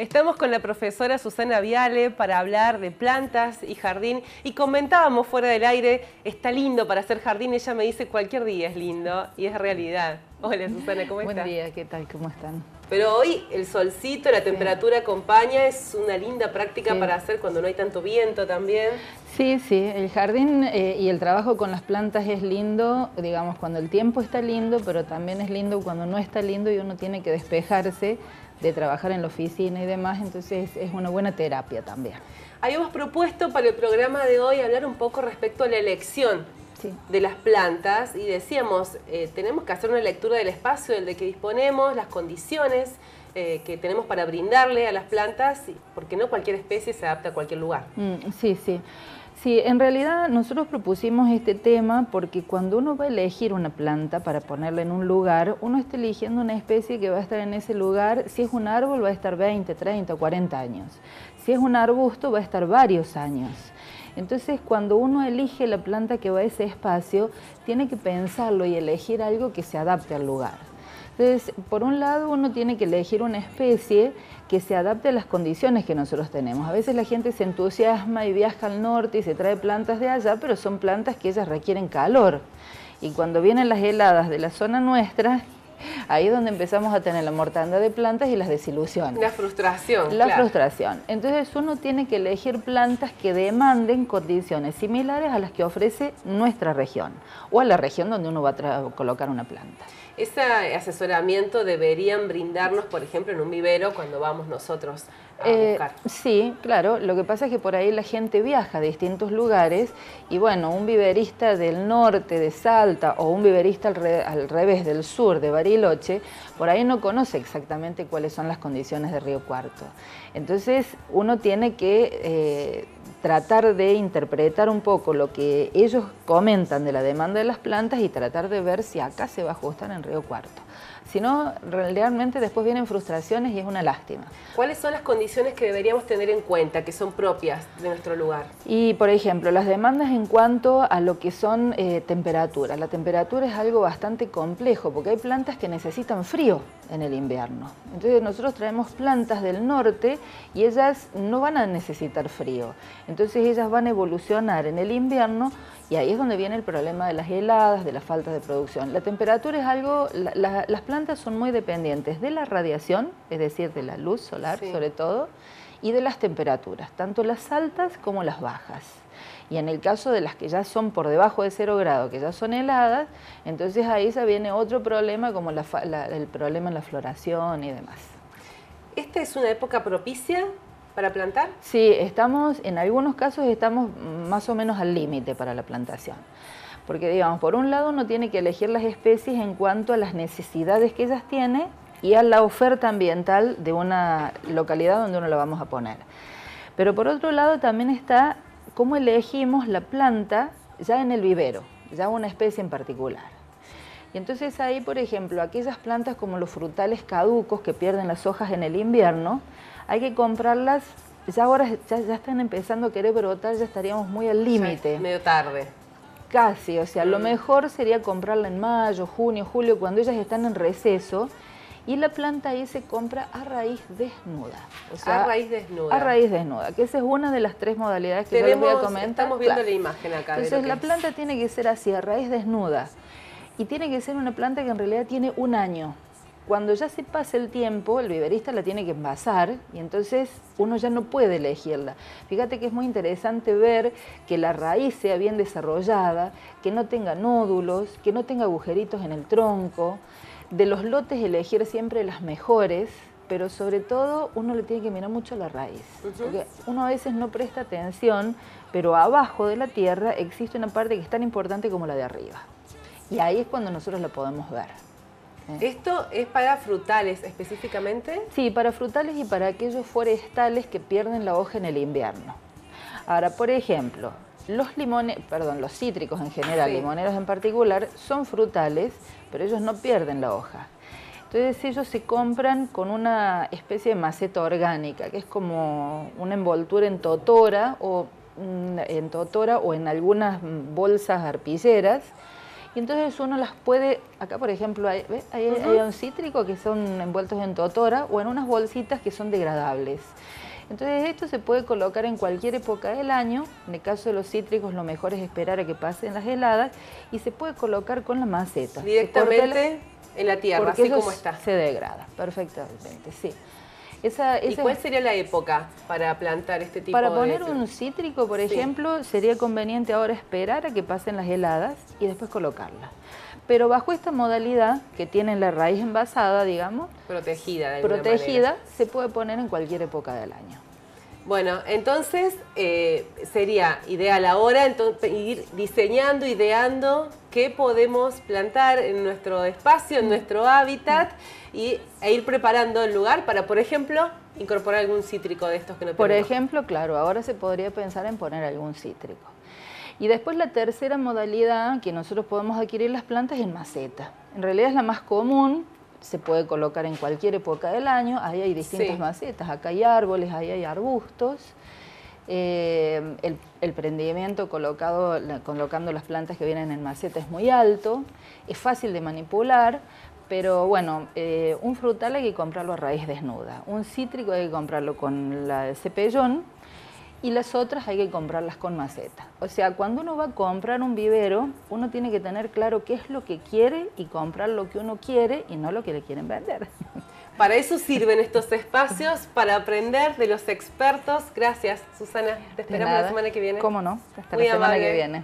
Estamos con la profesora Susana Viale para hablar de plantas y jardín y comentábamos fuera del aire, está lindo para hacer jardín, ella me dice cualquier día es lindo y es realidad. Hola Susana, ¿cómo estás? Buen día, ¿qué tal? ¿Cómo están? Pero hoy el solcito, la temperatura acompaña, es una linda práctica para hacer cuando no hay tanto viento también. Sí, sí, el jardín eh, y el trabajo con las plantas es lindo, digamos, cuando el tiempo está lindo, pero también es lindo cuando no está lindo y uno tiene que despejarse de trabajar en la oficina y demás, entonces es una buena terapia también. Habíamos propuesto para el programa de hoy hablar un poco respecto a la elección de las plantas y decíamos, eh, tenemos que hacer una lectura del espacio del de que disponemos, las condiciones eh, que tenemos para brindarle a las plantas, porque no cualquier especie se adapta a cualquier lugar. Mm, sí, sí. Sí, en realidad nosotros propusimos este tema porque cuando uno va a elegir una planta para ponerla en un lugar, uno está eligiendo una especie que va a estar en ese lugar, si es un árbol va a estar 20, 30 o 40 años, si es un arbusto va a estar varios años. Entonces, cuando uno elige la planta que va a ese espacio, tiene que pensarlo y elegir algo que se adapte al lugar. Entonces, por un lado, uno tiene que elegir una especie que se adapte a las condiciones que nosotros tenemos. A veces la gente se entusiasma y viaja al norte y se trae plantas de allá, pero son plantas que ellas requieren calor. Y cuando vienen las heladas de la zona nuestra, Ahí es donde empezamos a tener la mortandad de plantas y las desilusiones. La frustración. La frustración. Entonces uno tiene que elegir plantas que demanden condiciones similares a las que ofrece nuestra región o a la región donde uno va a colocar una planta. Ese asesoramiento deberían brindarnos, por ejemplo, en un vivero cuando vamos nosotros a eh, buscar. Sí, claro. Lo que pasa es que por ahí la gente viaja a distintos lugares y bueno, un viverista del norte de Salta o un viverista al, revés del sur de Bariloche, por ahí no conoce exactamente cuáles son las condiciones de Río Cuarto. Entonces uno tiene que eh, tratar de interpretar un poco lo que ellos comentan de la demanda de las plantas y tratar de ver si acá se va a ajustar en Río Cuarto. Si no, realmente después vienen frustraciones y es una lástima. ¿Cuáles son las condiciones que deberíamos tener en cuenta, que son propias de nuestro lugar? Y, por ejemplo, las demandas en cuanto a lo que son eh, temperaturas. La temperatura es algo bastante complejo porque hay plantas que necesitan frío en el invierno. Entonces nosotros traemos plantas del norte y ellas no van a necesitar frío. Entonces ellas van a evolucionar en el invierno y ahí es donde viene el problema de las heladas, de la falta de producción. La temperatura es algo, las plantas son muy dependientes de la radiación, es decir, de la luz solar sobre todo, y de las temperaturas, tanto las altas como las bajas. Y en el caso de las que ya son por debajo de cero grado, que ya son heladas, entonces ahí se viene otro problema como el problema en la floración y demás. ¿Esta es una época propicia para plantar? Sí, estamos, en algunos casos estamos más o menos al límite para la plantación. Porque digamos, por un lado uno tiene que elegir las especies en cuanto a las necesidades que ellas tienen y a la oferta ambiental de una localidad donde uno la vamos a poner. Pero por otro lado también está cómo elegimos la planta ya en el vivero, ya una especie en particular. Y entonces ahí, por ejemplo, aquellas plantas como los frutales caducos que pierden las hojas en el invierno, hay que comprarlas, ya ahora ya, están empezando a querer brotar, ya estaríamos muy al límite. medio tarde. Casi, o sea, lo mm. mejor sería comprarla en mayo, junio, julio, cuando ellas están en receso, y la planta ahí se compra a raíz desnuda. a raíz desnuda. A raíz desnuda, que esa es una de las tres modalidades que yo les voy a comentar. Estamos viendo la imagen acá. Entonces la planta tiene que ser así, a raíz desnuda. Y tiene que ser una planta que en realidad tiene un año. Cuando ya se pasa el tiempo, el viverista la tiene que envasar y entonces uno ya no puede elegirla. Fíjate que es muy interesante ver que la raíz sea bien desarrollada, que no tenga nódulos, que no tenga agujeritos en el tronco. De los lotes elegir siempre las mejores, pero sobre todo uno le tiene que mirar mucho la raíz. Porque uno a veces no presta atención, pero abajo de la tierra existe una parte que es tan importante como la de arriba. Y ahí es cuando nosotros la podemos ver. ¿Esto es para frutales específicamente? Sí, para frutales y para aquellos forestales que pierden la hoja en el invierno. Ahora, por ejemplo, los limones, perdón, los cítricos en general, limoneros en particular, son frutales, pero ellos no pierden la hoja. Entonces ellos se compran con una especie de maceta orgánica, que es como una envoltura en totora o en totora o en algunas bolsas arpilleras Y entonces uno las puede, acá por ejemplo hay, hay, un cítrico que son envueltos en totora o en unas bolsitas que son degradables. Entonces esto se puede colocar en cualquier época del año, en el caso de los cítricos lo mejor es esperar a que pasen las heladas y se puede colocar con la maceta. Directamente en la tierra, así como está. Se degrada, perfectamente, sí. ¿Y cuál sería la época para plantar este tipo de...? Para poner un cítrico, por ejemplo, sería conveniente ahora esperar a que pasen las heladas y después colocarla. Pero bajo esta modalidad, que tiene la raíz envasada, digamos... Protegida de Protegida, se puede poner en cualquier época del año. Bueno, entonces eh, sería ideal ahora entonces, ir diseñando, ideando qué podemos plantar en nuestro espacio, en nuestro hábitat y, e ir preparando el lugar para, por ejemplo, incorporar algún cítrico de estos que no tenemos. Por ejemplo, claro, ahora se podría pensar en poner algún cítrico. Y después la tercera modalidad que nosotros podemos adquirir las plantas es en maceta. En realidad es la más común, se puede colocar en cualquier época del año, ahí hay distintas macetas, acá hay árboles, ahí hay arbustos. Eh, el, prendimiento colocado, colocando las plantas que vienen en maceta es muy alto, es fácil de manipular, pero bueno, eh, un frutal hay que comprarlo a raíz desnuda, un cítrico hay que comprarlo con la cepellón y las otras hay que comprarlas con maceta. O sea, cuando uno va a comprar un vivero, uno tiene que tener claro qué es lo que quiere y comprar lo que uno quiere y no lo que le quieren vender. Para eso sirven estos espacios, para aprender de los expertos. Gracias, Susana. Te esperamos la semana que viene. ¿Cómo no? Hasta la semana que viene.